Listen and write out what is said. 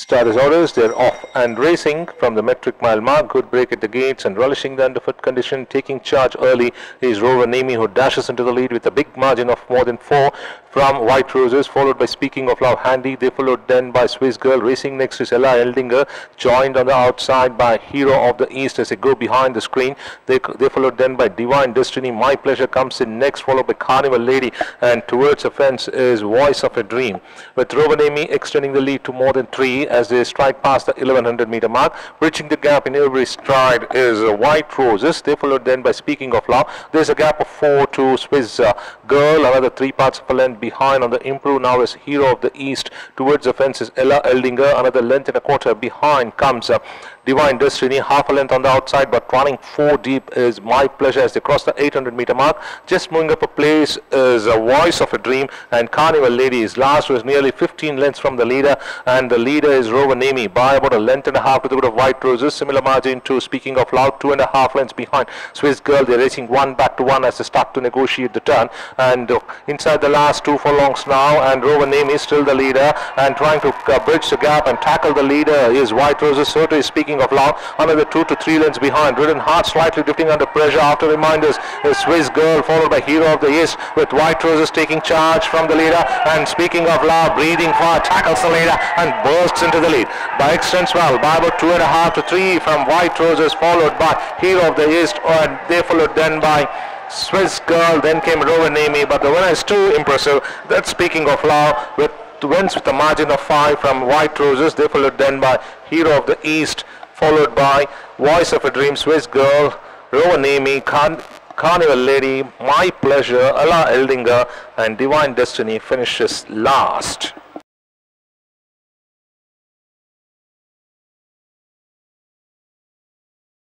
Start his orders, they're off and racing from the metric mile mark. Good break at the gates and relishing the underfoot condition. Taking charge early is Rover Nemi who dashes into the lead with a big margin of more than four from White Roses, followed by Speaking of Love Handy. They followed then by Swiss Girl. Racing next is Ella Eldinger, joined on the outside by Hero of the East as they go behind the screen. They, they followed then by Divine Destiny. My Pleasure comes in next, followed by Carnival Lady. And towards the fence is Voice of a Dream. With Rover Nemi extending the lead to more than three as they strike past the 1100 meter mark. Bridging the gap in every stride is White Roses. They followed then by Speaking of Love. There's a gap of four to Swiss uh, Girl, another three parts of a length behind on the improve now is Hero of the East. Towards the fence is Ella Eldinger, another length and a quarter behind comes up. Divine Destiny, half a length on the outside, but running four deep is My Pleasure as they cross the 800 meter mark. Just moving up a place is a Voice of a Dream, and Carnival Ladies last was nearly 15 lengths from the leader, and the leader is Rover Nemi by about a length and a half with a bit of White Roses. Similar margin to Speaking of Love, two and a half lengths behind Swiss Girl. They're racing one back to one as they start to negotiate the turn, and uh, inside the last two furlongs now, and Rover Nemi is still the leader and trying to uh, bridge the gap and tackle the leader is White Roses. So is Speaking of Love, another two to three lengths behind. Ridden hard, slightly drifting under pressure after reminders. A Swiss girl followed by Hero of the East with White Roses taking charge from the leader. And speaking of love, breathing far, tackles the leader and bursts into the lead. By extends well, by about two and a half to three from White Roses, followed by Hero of the East, and they followed then by Swiss girl, then came Rover Nemi, but the winner is too impressive. That's speaking of love with wins with a margin of five from White Roses. They followed then by Hero of the East followed by Voice of a Dream, Swiss Girl, Rover Nemi, Carn Carnival Lady, My Pleasure, Ella Eldinger, and Divine Destiny finishes last.